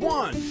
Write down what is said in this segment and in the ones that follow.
one,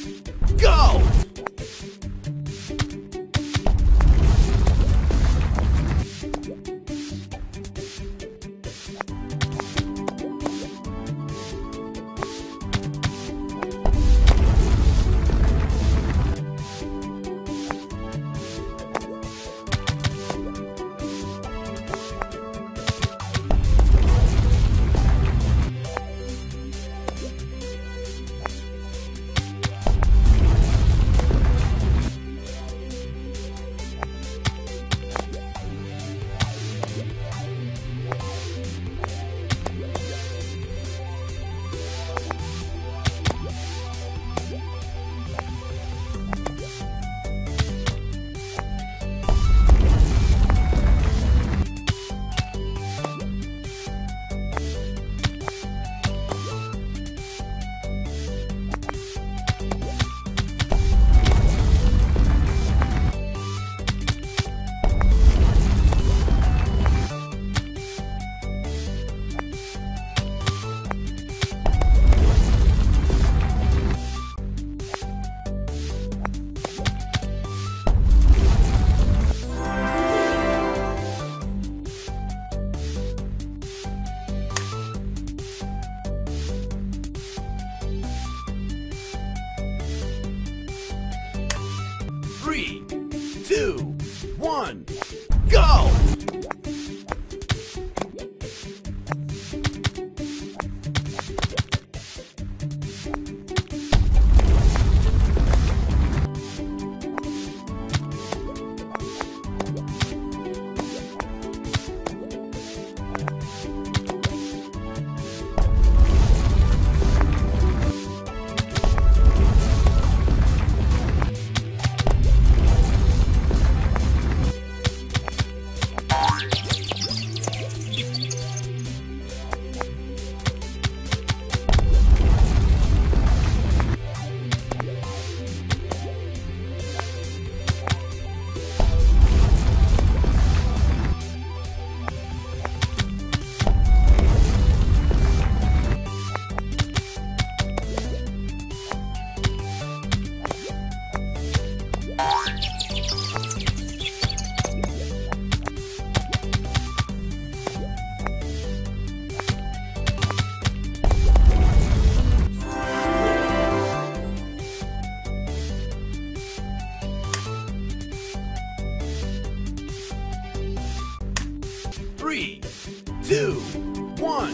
two, one, Three, two, one,